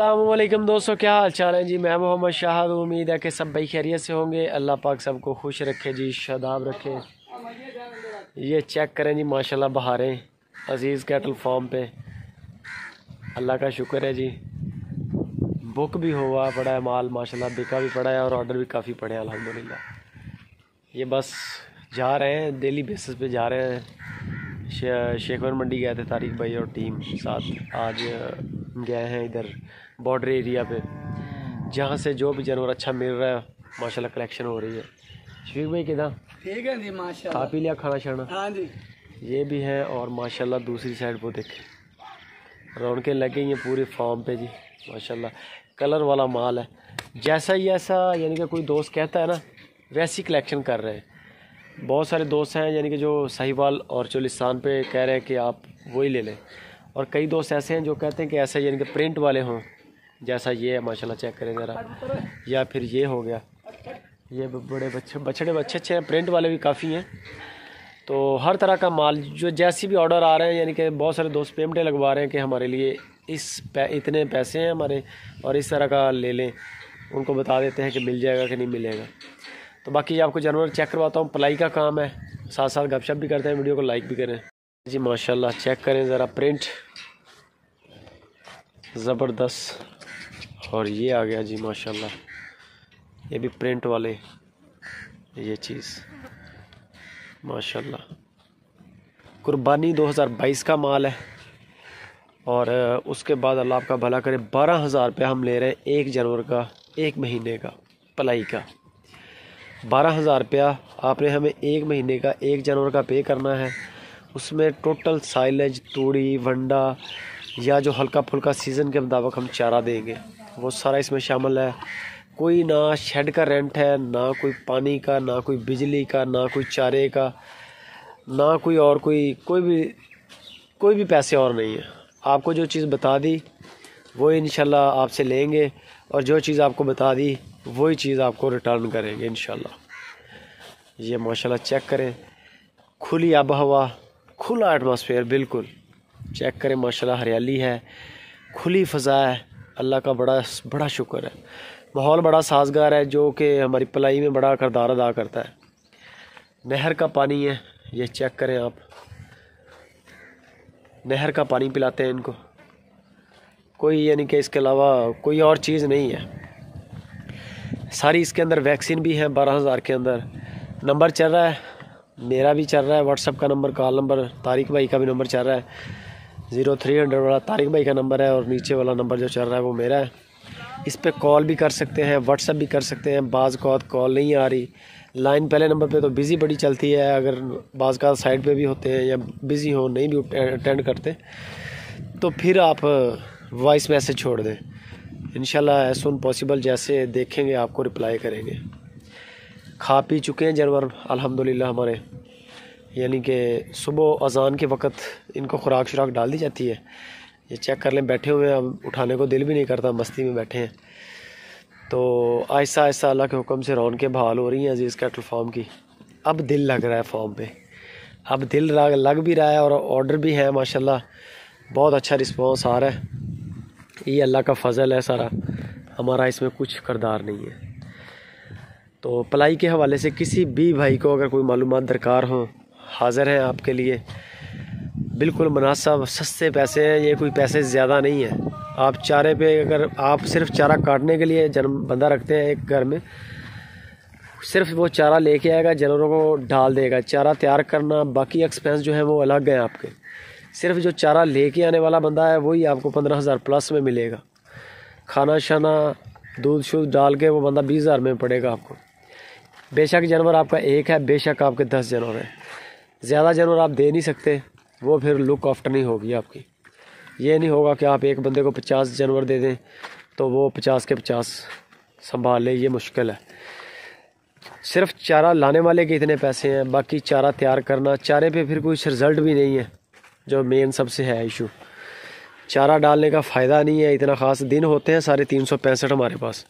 السلام علیکم دوستوں کیا حال چال ہے جی میں محمد شاہد امید ہے کہ سب بھائی خیریت سے ہوں گے۔ اللہ پاک سب کو خوش رکھے جی شاداب رکھے۔ یہ چیک کریں جی ماشاءاللہ بہاریں عزیز کیٹل فارم پہ۔ اللہ کا شکر ہے جی۔ بک بھی ہوا پڑا ہے، مال ماشاءاللہ بکا بھی پڑا ہے اور آرڈر بھی کافی پڑے ہیں، الحمدللہ۔ یہ بس جا رہے ہیں ڈیلی بیسس پہ جا رہے ہیں۔ شیخور منڈی گئے تھے طارق بھائی اور ٹیم ساتھ۔ آج گئے ہیں ادھر۔ بارڈر ایریا پہ۔ جہاں سے جو بھی جانور اچھا مل رہا ہے ماشاءاللہ کلیکشن ہو رہی ہے۔ شفیق بھائی کدھر ٹھیک ہے جی ماشاء کھا پی لیا کھانا شانا؟ ہاں جی۔ یہ بھی ہے اور ماشاءاللہ دوسری سائڈ پہ دیکھیں۔ رونقیں لگ گئی ہیں پورے فارم پہ جی ماشاءاللہ۔ کلر والا مال ہے۔ جیسا ہی ایسا یعنی کہ کوئی دوست کہتا ہے نا ویسی کلیکشن کر رہے ہیں۔ بہت سارے دوست ہیں یعنی کہ جو صحیح وال اور چولستان پہ کہہ رہے ہیں کہ آپ وہی لے لیں۔ اور کئی دوست ایسے ہیں جو کہتے ہیں کہ ایسا یعنی کہ پرنٹ والے ہوں۔ جیسا یہ ہے، ماشاءاللہ چیک کریں ذرا۔ یا پھر یہ ہو گیا۔ یہ بڑے بچے بچڑے بچے اچھے ہیں پرنٹ والے بھی کافی ہیں۔ تو ہر طرح کا مال، جو جیسی بھی آرڈر آ رہے ہیں یعنی کہ بہت سارے دوست پیمنٹیں لگوا رہے ہیں کہ ہمارے لیے اس اتنے پیسے ہیں ہمارے اور اس طرح کا لے لیں۔ ان کو بتا دیتے ہیں کہ مل جائے گا کہ نہیں ملے گا۔ تو باقی آپ کو جانور چیک کرواتا ہوں۔ پلائی کا کام ہے۔ ساتھ ساتھ گپ شپ بھی کرتے ہیں، ویڈیو کو لائک بھی کریں۔ جی ماشاءاللہ چیک کریں ذرا پرنٹ زبردست۔ اور یہ آ گیا جی ماشاءاللہ۔ یہ بھی پرنٹ والے۔ یہ چیز۔ ماشاءاللہ۔ قربانی دو ہزار بائیس کا مال ہے۔ اور اس کے بعد اللہ آپ کا بھلا کرے، بارہ ہزار روپیہ ہم لے رہے ہیں ایک جانور کا، ایک مہینے کا، پلائی کا۔ بارہ ہزار روپیہ آپ نے ہمیں ایک مہینے کا ایک جانور کا پے کرنا ہے۔ اس میں ٹوٹل سائلج، توڑی، ونڈا یا جو ہلکا پھلکا سیزن کے مطابق ہم چارہ دیں گے۔ وہ سارا اس میں شامل ہے۔ کوئی نہ شیڈ کا رینٹ ہے، نہ کوئی پانی کا، نہ کوئی بجلی کا، نہ کوئی چارے کا، نہ کوئی اور کوئی کوئی بھی کوئی بھی پیسے اور نہیں ہے آپ کو جو چیز بتا دی، وہ انشاءاللہ آپ سے لیں گے۔ اور جو چیز آپ کو بتا دی، وہی چیز آپ کو ریٹرن کریں گے انشاءاللہ۔ یہ ماشاءاللہ چیک کریں۔ کھلی آب ہوا، کھلا ایٹماسفیئر بالکل۔ چیک کریں ماشاءاللہ ہریالی ہے۔ کھلی فضا ہے۔ اللہ کا بڑا بڑا شکر ہے۔ ماحول بڑا سازگار ہے جو کہ ہماری پلائی میں بڑا کردار ادا کرتا ہے۔ نہر کا پانی ہے، یہ چیک کریں آپ۔ نہر کا پانی پلاتے ہیں ان کو۔ کوئی یعنی کہ اس کے علاوہ کوئی اور چیز نہیں ہے۔ ساری اس کے اندر ویکسین بھی ہے بارہ ہزار کے اندر۔ نمبر چل رہا ہے، میرا بھی چل رہا ہے، واٹس اپ کا نمبر، کال نمبر طارق بھائی کا بھی نمبر چل رہا ہے۔ زیرو تھری ہنڈریڈ والا طارق بھائی کا نمبر ہے اور نیچے والا نمبر جو چل رہا ہے وہ میرا ہے۔ اس پہ کال بھی کر سکتے ہیں واٹس اپ بھی کر سکتے ہیں۔ بعض کا کال نہیں آ رہی۔ لائن پہلے نمبر پہ تو بزی بڑی چلتی ہے۔ اگر بعض کا سائڈ پہ بھی ہوتے ہیں یا بزی ہو نہیں بھی اٹینڈ کرتے۔ تو پھر آپ وائس میسیج چھوڑ دیں۔ انشاءاللہ ایز سون پاسبل جیسے دیکھیں گے، آپ کو رپلائی کریں گے۔ کھا پی چکے ہیں جانور۔ الحمدللہ ہمارے۔ یعنی کہ صبح اذان کے وقت ان کو خوراک شراک ڈال دی جاتی ہے۔ یہ چیک کر لیں، بیٹھے ہوئے ہیں۔ اب اٹھانے کو دل بھی نہیں کرتا مستی میں بیٹھے ہیں۔ تو آہستہ آہستہ اللہ کے حکم سے رون کے بحال ہو رہی ہیں عزیز کیٹل فارم کی۔ اب دل لگ رہا ہے فارم پہ۔ اب دل لگ بھی رہا ہے اور آرڈر بھی ہے، ماشاءاللہ۔ بہت اچھا رسپانس آ رہا ہے۔ یہ اللہ کا فضل ہے سارا۔ ہمارا اس میں کچھ کردار نہیں ہے۔ تو پلائی کے حوالے سے کسی بھی بھائی کو اگر کوئی معلومات درکار ہوں حاضر ہیں آپ کے لیے۔ بالکل مناسب، سستے پیسے ہیں، یہ کوئی پیسے زیادہ نہیں ہیں۔ آپ چارے پہ اگر آپ صرف چارہ کاٹنے کے لیے جنم بندہ رکھتے ہیں ایک گھر میں، صرف وہ چارہ لے کے آئے گا جانوروں کو ڈال دے گا۔ چارہ تیار کرنا، باقی ایکسپینس جو ہیں وہ الگ ہیں آپ کے۔ صرف جو چارہ لے کے آنے والا بندہ ہے، وہی آپ کو پندرہ ہزار پلس میں ملے گا۔ کھانا شانا، دودھ شودھ ڈال کے وہ بندہ بیس ہزار میں پڑے گا آپ کو۔ بے شک جانور آپ کا ایک ہے، بے شک آپ کے دس جانور ہیں۔ زیادہ جانور آپ دے نہیں سکتے، وہ پھر لک آفٹر نہیں ہوگی آپ کی۔ یہ نہیں ہوگا کہ آپ ایک بندے کو پچاس جانور دے دیں تو وہ پچاس کے پچاس سنبھال لے، یہ مشکل ہے۔ صرف چارہ لانے والے کے اتنے پیسے ہیں، باقی چارہ تیار کرنا، چارے پہ پھر کوئی رزلٹ بھی نہیں ہے، جو مین سب سے ہے ایشو چارہ ڈالنے کا فائدہ نہیں ہے، اتنا خاص دن ہوتے ہیں سارے تین سو پینسٹھ ہمارے پاس،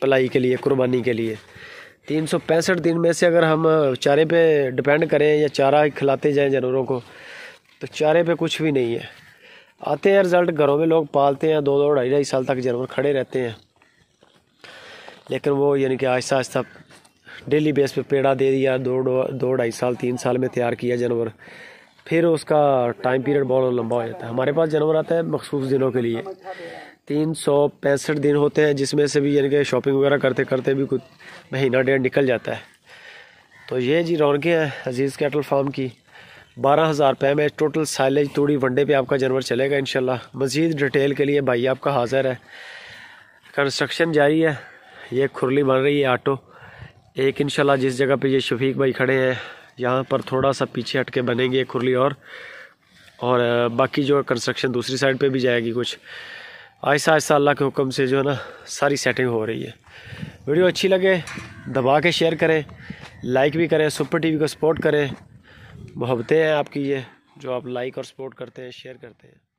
پلائی کے لیے، قربانی کے لیے۔ تین سو پینسٹھ دن میں سے اگر ہم چارے پہ ڈپینڈ کریں یا چارہ کھلاتے جائیں جانوروں کو، تو چارے پہ کچھ بھی نہیں ہے۔ آتے ہیں رزلٹ گھروں میں، لوگ پالتے ہیں، دو دو ڈھائی ڈھائی سال تک جانور کھڑے رہتے ہیں۔ لیکن وہ یعنی کہ آہستہ آہستہ ڈیلی بیس پہ پیڑا دے دیا، دو دو ڈھائی سال، تین سال میں تیار کیا جانور۔ پھر اس کا ٹائم پیریڈ بہت لمبا ہو جاتا ہے۔ ہمارے پاس جانور آتا ہے مخصوص دنوں کے لیے۔ تین سو پینسٹھ دن ہوتے ہیں، جس میں سے بھی یعنی کہ شاپنگ وغیرہ کرتے کرتے بھی کچھ مہینہ ڈیڑھ نکل جاتا ہے۔ تو یہ جی رونقیں ہیں عزیز کیٹل فارم کی۔ بارہ ہزار روپے میں ٹوٹل سائلیج توڑی ونڈے پہ آپ کا جانور چلے گا انشاءاللہ۔ مزید ڈیٹیل کے لیے بھائی آپ کا حاضر ہے۔ کنسٹرکشن جاری ہے۔ یہ کھرلی بن رہی ہے آٹو۔ ایک انشاءاللہ جس جگہ پہ یہ شفیق بھائی کھڑے ہیں، یہاں پر تھوڑا سا پیچھے ہٹ کے بنے گی کھرلی اور۔ اور، باقی جو کنسٹرکشن دوسری سائڈ پہ بھی جائے گی کچھ۔ آہستہ آہستہ اللہ کے حکم سے جو ہے نا ساری سیٹنگ ہو رہی ہے۔ ویڈیو اچھی لگے، دبا کے شیئر کریں لائک بھی کریں سپر ٹی وی کو سپورٹ کریں۔ محبتیں ہیں آپ کی یہ، جو آپ لائک اور سپورٹ کرتے ہیں شیئر کرتے ہیں۔